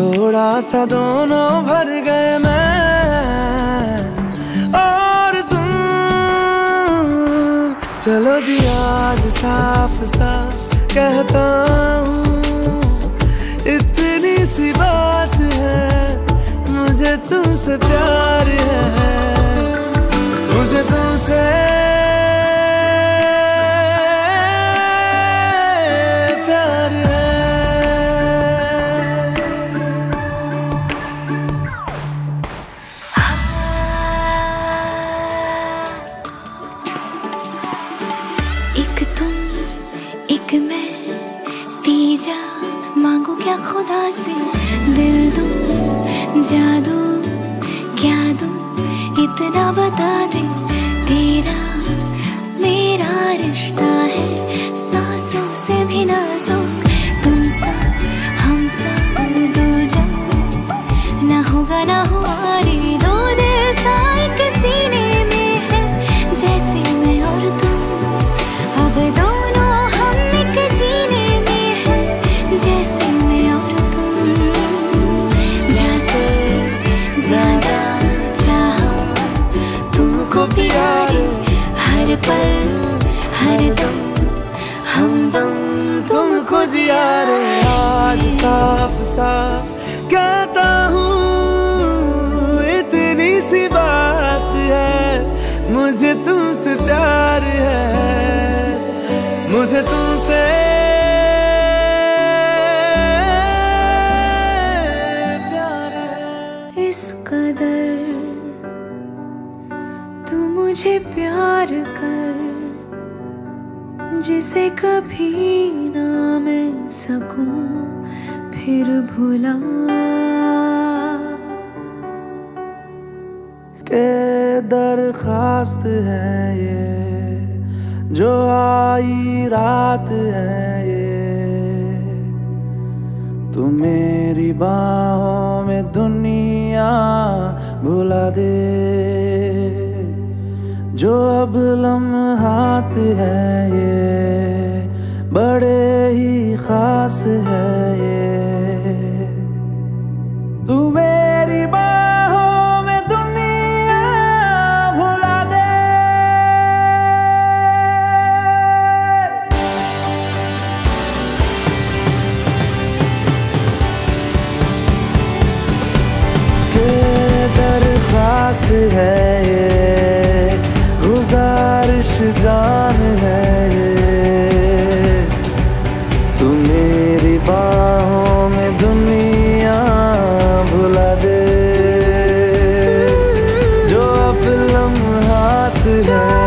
थोड़ा सा दोनों भर गए मैं। और तुम, चलो जी आज साफ़ साफ़ कहता हूँ, इतनी सी बात है, मुझे तुमसे प्यार खुदा से दिल दो जादू क्या दो? इतना बता दे तेरा मेरा रिश्ता। तुमको जिया रे आज साफ़ साफ़ कहता हूँ, इतनी सी बात है, मुझे तुमसे प्यार है, मुझे तुमसे मुझे प्यार कर। जिसे कभी ना मैं सकूँ, फिर भुला। के दरखास्त है ये, जो आई रात है ये। तू मेरी बाहों में दुनिया भुला दे। जो अब लम्हात है ये, बड़े ही खास है ये। तू मेरी बाहों में दुनिया भुला दे। के दरखास्त है 自。